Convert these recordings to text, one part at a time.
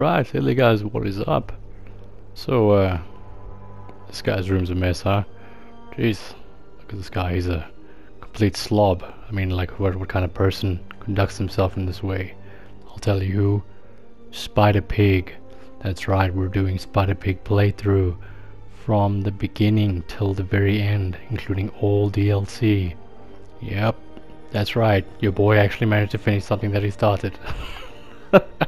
Right, hey guys, what is up? So, uh, this guy's room's a mess, huh? Jeez, look at this guy, he's a complete slob. I mean, like, what, what kind of person conducts himself in this way? I'll tell you who. Spider Pig. That's right, we're doing Spider Pig playthrough from the beginning till the very end, including all DLC. Yep, that's right, your boy actually managed to finish something that he started.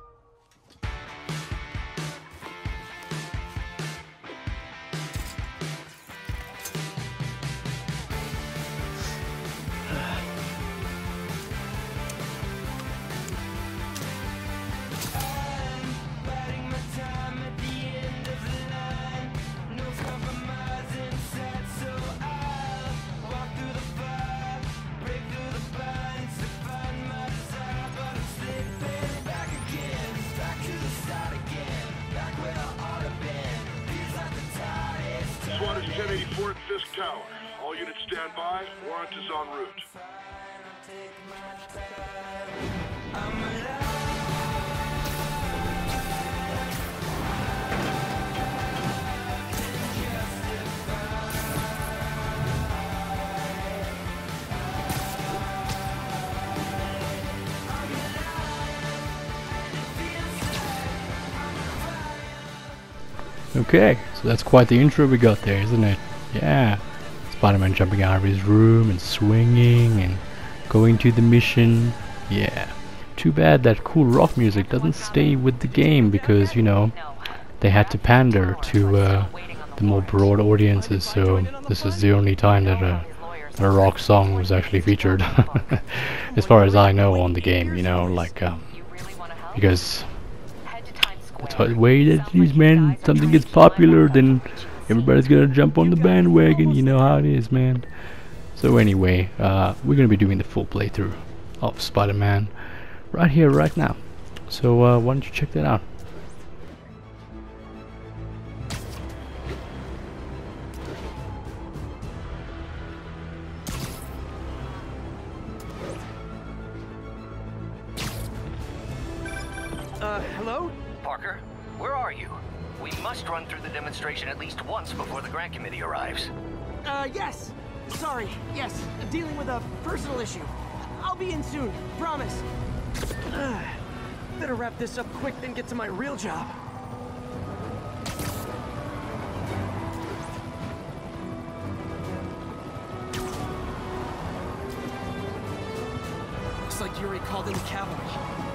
Fisk All units stand by. Warrant is en route. Okay, so that's quite the intro we got there, isn't it? Yeah. Spider-Man jumping out of his room and swinging and going to the mission. Yeah. Too bad that cool rock music doesn't stay with the game because, you know, they had to pander to uh, the more broad audiences, so this is the only time that a, that a rock song was actually featured. as far as I know on the game, you know, like, um, because that's the way that these men, Something gets popular, then everybody's gonna jump on the bandwagon. You know how it is, man. So anyway, uh, we're gonna be doing the full playthrough of Spider-Man right here, right now. So uh, why don't you check that out? Uh, hello? Parker, where are you? We must run through the demonstration at least once before the grant committee arrives. Uh, yes. Sorry. Yes. Dealing with a personal issue. I'll be in soon. Promise. Ugh. Better wrap this up quick than get to my real job. Looks like Yuri called in the cavalry.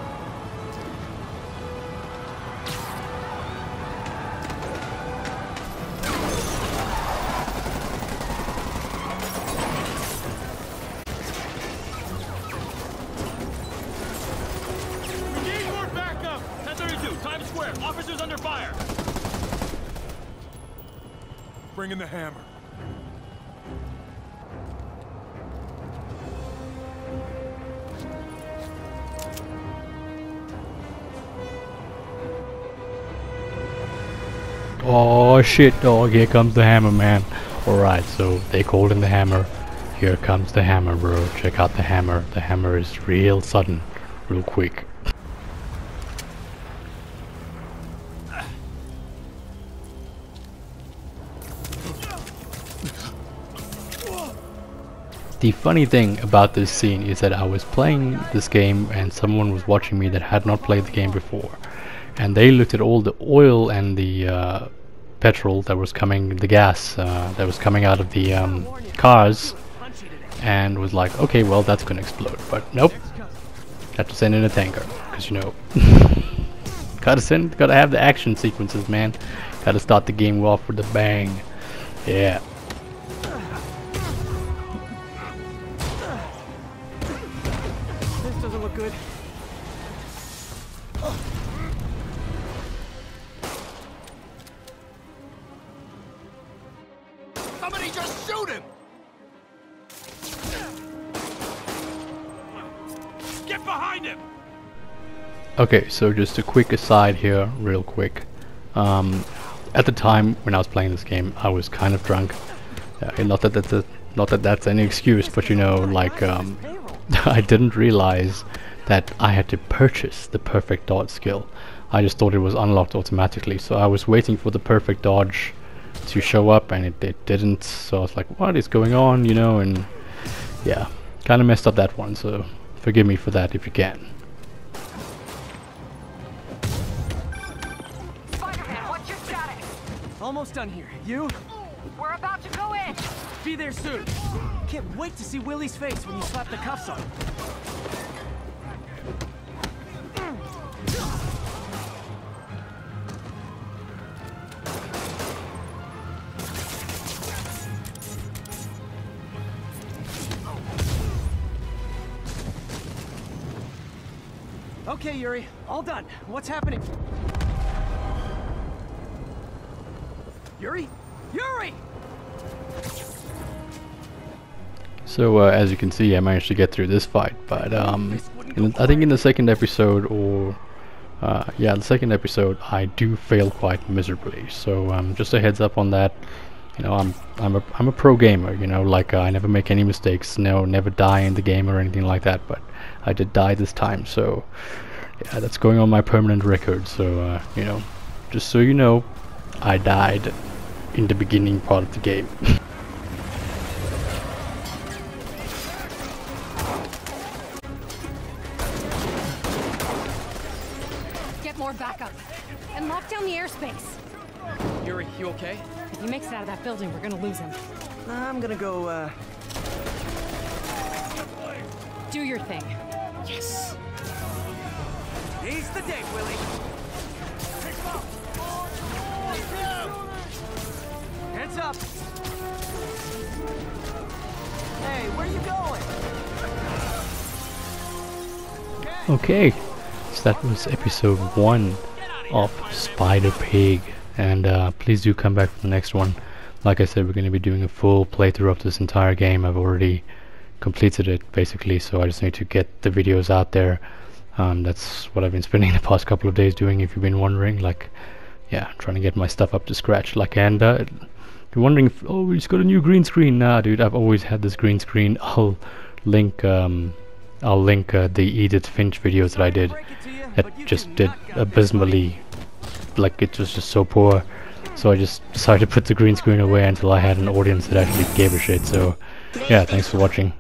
1032, Times Square. Officers under fire. Bring in the hammer. Oh shit, dog! Here comes the hammer, man. All right, so they called in the hammer. Here comes the hammer, bro. Check out the hammer. The hammer is real sudden, real quick. The funny thing about this scene is that I was playing this game and someone was watching me that had not played the game before. And they looked at all the oil and the uh, petrol that was coming, the gas uh, that was coming out of the um, cars and was like, okay, well, that's gonna explode. But nope, have to send in a tanker because you know, gotta send, gotta have the action sequences, man. Gotta start the game off with a bang. Yeah. Somebody just shoot him! Get behind him! Okay, so just a quick aside here, real quick. Um, at the time when I was playing this game, I was kind of drunk. Uh, not that that's a, not that that's any excuse, but you know, like um, I didn't realize that I had to purchase the perfect dodge skill. I just thought it was unlocked automatically, so I was waiting for the perfect dodge to show up, and it, it didn't. So I was like, "What is going on?" You know, and yeah, kind of messed up that one. So forgive me for that if you can. Spider-Man, what's your status? Almost done here. You? We're about to go in. Be there soon. Can't wait to see Willie's face when you slap the cuffs on. Okay, Yuri, all done. What's happening? Yuri? Yuri! So uh, as you can see, I managed to get through this fight, but um, in I think in the second episode, or uh, yeah, the second episode, I do fail quite miserably. So um, just a heads up on that. You know, I'm I'm a I'm a pro gamer. You know, like uh, I never make any mistakes. No, never die in the game or anything like that. But I did die this time, so yeah, that's going on my permanent record. So uh, you know, just so you know, I died in the beginning part of the game. Get more backup. And lock down the airspace. Yuri, you okay? If he makes it out of that building, we're gonna lose him. I'm gonna go, uh... Do your thing. Yes! He's the day, Willie! Heads up! Hey, where you going? Okay, so that was episode one of Spider Pig, and uh, please do come back for the next one. Like I said, we're going to be doing a full playthrough of this entire game. I've already completed it basically, so I just need to get the videos out there. Um, that's what I've been spending the past couple of days doing. If you've been wondering, like, yeah, trying to get my stuff up to scratch. Like, and uh, you're wondering, if, oh, he's got a new green screen. Nah, dude, I've always had this green screen. I'll link. Um, I'll link uh, the Edith Finch videos that I did that just did abysmally like it was just so poor so I just decided to put the green screen away until I had an audience that actually gave a shit so yeah thanks for watching